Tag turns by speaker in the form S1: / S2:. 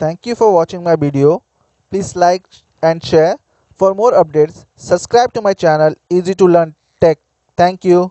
S1: Thank you for watching my video. Please like and share. For more updates, subscribe to my channel Easy to Learn Tech. Thank you.